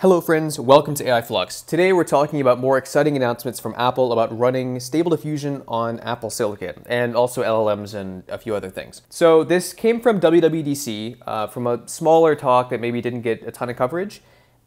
Hello friends, welcome to AI Flux. Today we're talking about more exciting announcements from Apple about running Stable Diffusion on Apple Silicon, and also LLMs and a few other things. So this came from WWDC, uh, from a smaller talk that maybe didn't get a ton of coverage,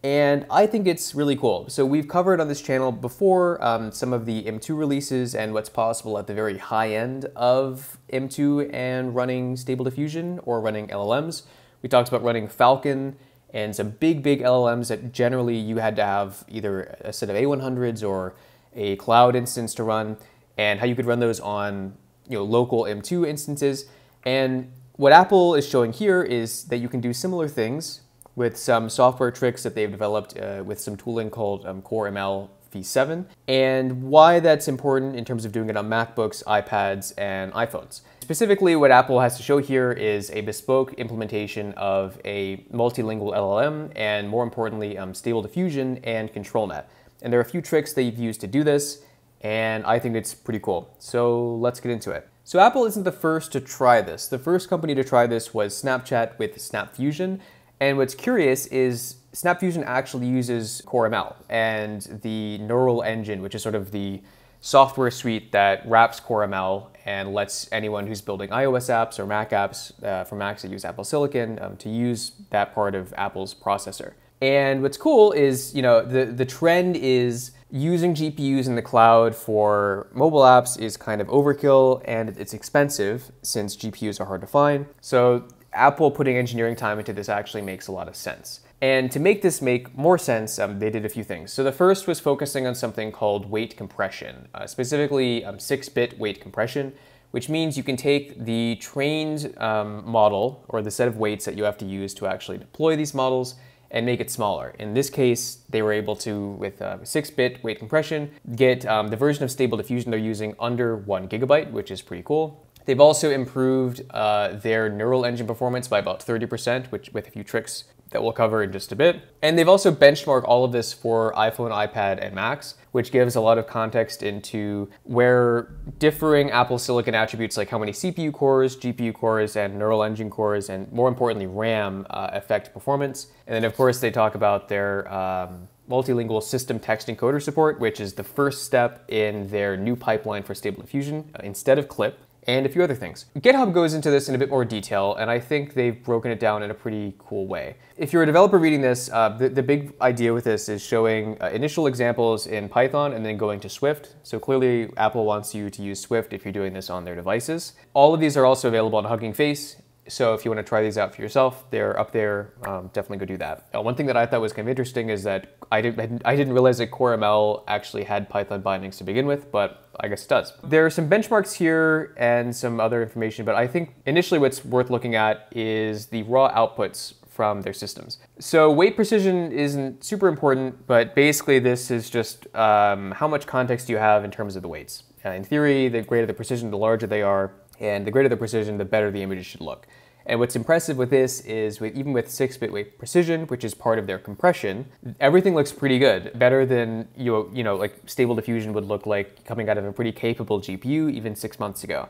and I think it's really cool. So we've covered on this channel before um, some of the M2 releases and what's possible at the very high end of M2 and running Stable Diffusion or running LLMs. We talked about running Falcon, and some big, big LLMs that generally you had to have either a set of A100s or a cloud instance to run, and how you could run those on you know, local M2 instances. And what Apple is showing here is that you can do similar things with some software tricks that they've developed uh, with some tooling called um, Core ML v7, and why that's important in terms of doing it on MacBooks, iPads, and iPhones. Specifically, what Apple has to show here is a bespoke implementation of a multilingual LLM, and more importantly, um, Stable Diffusion and ControlNet. And there are a few tricks that you've used to do this, and I think it's pretty cool. So let's get into it. So Apple isn't the first to try this. The first company to try this was Snapchat with SnapFusion, and what's curious is SnapFusion actually uses Core ML and the neural engine, which is sort of the software suite that wraps Core ML and lets anyone who's building iOS apps or Mac apps uh, for Macs that use Apple Silicon um, to use that part of Apple's processor. And what's cool is, you know, the, the trend is using GPUs in the cloud for mobile apps is kind of overkill and it's expensive since GPUs are hard to find. So Apple putting engineering time into this actually makes a lot of sense. And to make this make more sense, um, they did a few things. So the first was focusing on something called weight compression, uh, specifically 6-bit um, weight compression, which means you can take the trained um, model or the set of weights that you have to use to actually deploy these models and make it smaller. In this case, they were able to, with 6-bit uh, weight compression, get um, the version of Stable Diffusion they're using under one gigabyte, which is pretty cool. They've also improved uh, their neural engine performance by about 30%, which with a few tricks that we'll cover in just a bit. And they've also benchmarked all of this for iPhone, iPad, and Macs, which gives a lot of context into where differing Apple Silicon attributes like how many CPU cores, GPU cores, and neural engine cores, and more importantly, RAM uh, affect performance. And then, of course, they talk about their um, multilingual system text encoder support, which is the first step in their new pipeline for Stable Diffusion. Uh, instead of Clip, and a few other things. GitHub goes into this in a bit more detail, and I think they've broken it down in a pretty cool way. If you're a developer reading this, uh, the, the, big idea with this is showing uh, initial examples in Python and then going to Swift. So clearly Apple wants you to use Swift if you're doing this on their devices. All of these are also available on Hugging Face so if you want to try these out for yourself, they're up there. Um, definitely go do that. Uh, one thing that I thought was kind of interesting is that I didn't, I didn't realize that Core ML actually had Python bindings to begin with, but I guess it does. There are some benchmarks here and some other information, but I think initially what's worth looking at is the raw outputs from their systems. So weight precision isn't super important, but basically this is just um, how much context you have in terms of the weights. Uh, in theory, the greater the precision, the larger they are, and the greater the precision, the better the images should look. And what's impressive with this is with, even with 6-bit weight precision, which is part of their compression, everything looks pretty good. Better than you, you know, like Stable Diffusion would look like coming out of a pretty capable GPU even six months ago.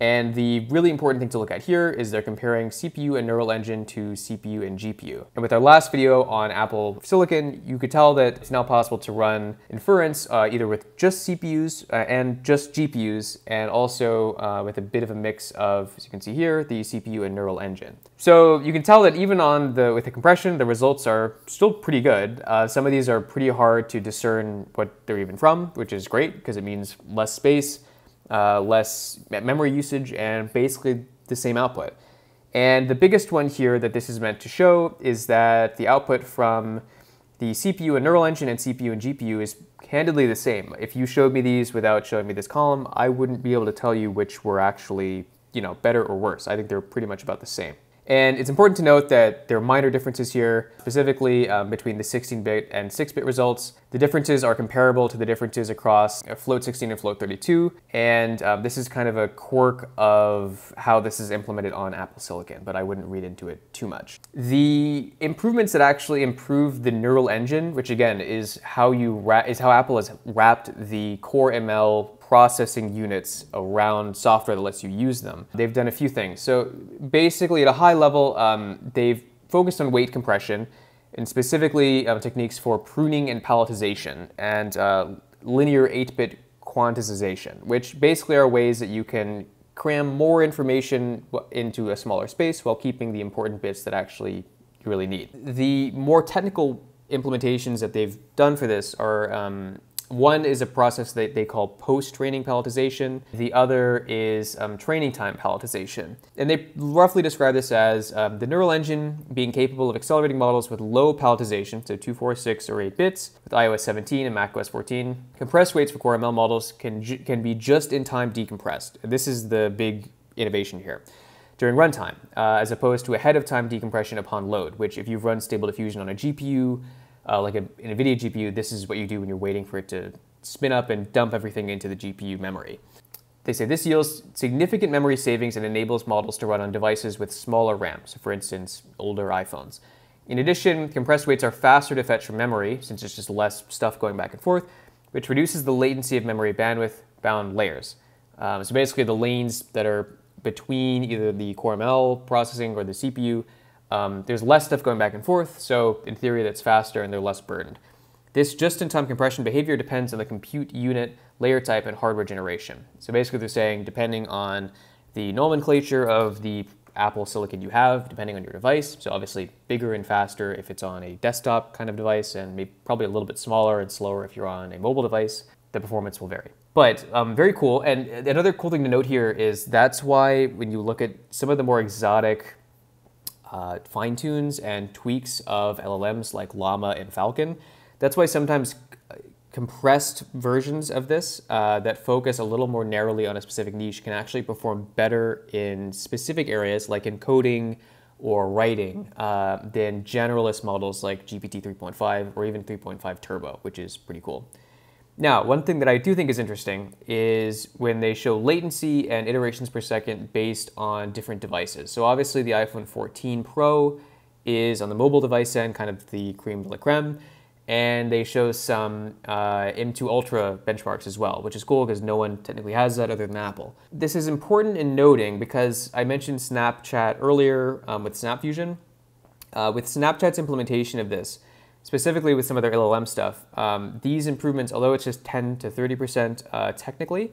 And the really important thing to look at here is they're comparing CPU and neural engine to CPU and GPU. And with our last video on Apple Silicon, you could tell that it's now possible to run inference uh, either with just CPUs uh, and just GPUs, and also uh, with a bit of a mix of, as you can see here, the CPU and neural engine. So you can tell that even on the with the compression, the results are still pretty good. Uh, some of these are pretty hard to discern what they're even from, which is great because it means less space uh, less memory usage, and basically the same output. And the biggest one here that this is meant to show is that the output from the CPU and neural engine and CPU and GPU is candidly the same. If you showed me these without showing me this column, I wouldn't be able to tell you which were actually, you know, better or worse. I think they're pretty much about the same. And it's important to note that there are minor differences here, specifically um, between the 16-bit and 6-bit results. The differences are comparable to the differences across float 16 and float 32, and um, this is kind of a quirk of how this is implemented on Apple Silicon, but I wouldn't read into it too much. The improvements that actually improve the neural engine, which again is how you is how Apple has wrapped the core ML processing units around software that lets you use them. They've done a few things. So basically at a high level, um, they've focused on weight compression and specifically um, techniques for pruning and palettization and uh, linear 8-bit quantization, which basically are ways that you can cram more information into a smaller space while keeping the important bits that actually you really need. The more technical implementations that they've done for this are um, one is a process that they call post-training palettization. The other is um, training time palettization. And they roughly describe this as um, the neural engine being capable of accelerating models with low palettization, so 2, 4, 6, or 8 bits, with iOS 17 and macOS 14. Compressed weights for core ML models can, can be just-in-time decompressed. This is the big innovation here during runtime, uh, as opposed to ahead of time decompression upon load, which if you've run Stable Diffusion on a GPU, uh, like a, NVIDIA GPU, this is what you do when you're waiting for it to spin up and dump everything into the GPU memory. They say this yields significant memory savings and enables models to run on devices with smaller RAM, so for instance, older iPhones. In addition, compressed weights are faster to fetch from memory, since it's just less stuff going back and forth, which reduces the latency of memory bandwidth bound layers. Um, so basically the lanes that are between either the Core ML processing or the CPU um, there's less stuff going back and forth, so in theory that's faster and they're less burdened. This just-in-time compression behavior depends on the compute unit, layer type, and hardware generation. So basically they're saying depending on the nomenclature of the Apple silicon you have, depending on your device, so obviously bigger and faster if it's on a desktop kind of device, and maybe probably a little bit smaller and slower if you're on a mobile device, the performance will vary. But um, very cool, and another cool thing to note here is that's why when you look at some of the more exotic uh, fine tunes and tweaks of LLMs like Llama and Falcon. That's why sometimes uh, compressed versions of this uh, that focus a little more narrowly on a specific niche can actually perform better in specific areas like in coding or writing uh, than generalist models like GPT 3.5 or even 3.5 Turbo, which is pretty cool. Now, one thing that I do think is interesting is when they show latency and iterations per second based on different devices. So obviously the iPhone 14 Pro is on the mobile device end, kind of the cream de la creme, and they show some uh, M2 Ultra benchmarks as well, which is cool because no one technically has that other than Apple. This is important in noting because I mentioned Snapchat earlier um, with SnapFusion. Uh, with Snapchat's implementation of this, specifically with some of their LLM stuff, um, these improvements, although it's just 10 to 30% uh, technically,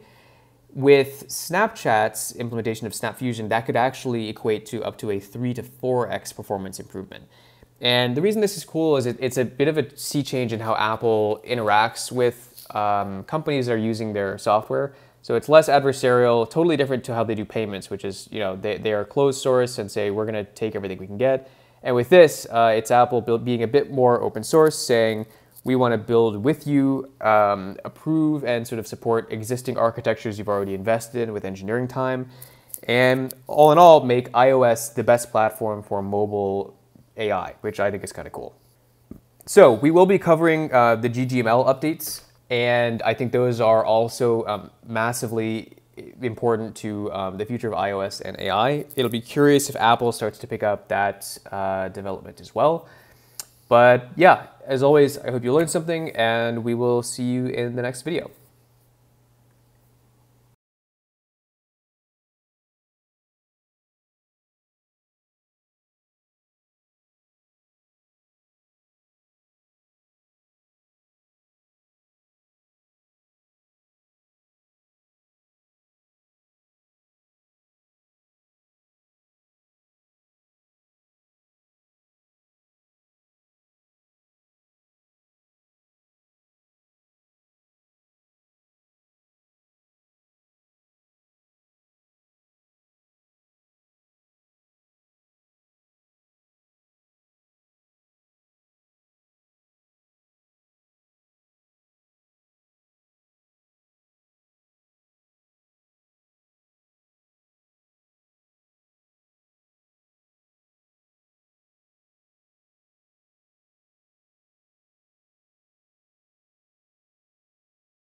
with Snapchat's implementation of SnapFusion, that could actually equate to up to a 3 to 4x performance improvement. And the reason this is cool is it, it's a bit of a sea change in how Apple interacts with um, companies that are using their software. So it's less adversarial, totally different to how they do payments, which is, you know, they, they are closed source and say, we're going to take everything we can get. And with this, uh, it's Apple being a bit more open source, saying we want to build with you, um, approve and sort of support existing architectures you've already invested in with engineering time, and all in all, make iOS the best platform for mobile AI, which I think is kind of cool. So we will be covering uh, the GGML updates, and I think those are also um, massively important to um, the future of iOS and AI. It'll be curious if Apple starts to pick up that uh, development as well. But yeah, as always, I hope you learned something and we will see you in the next video.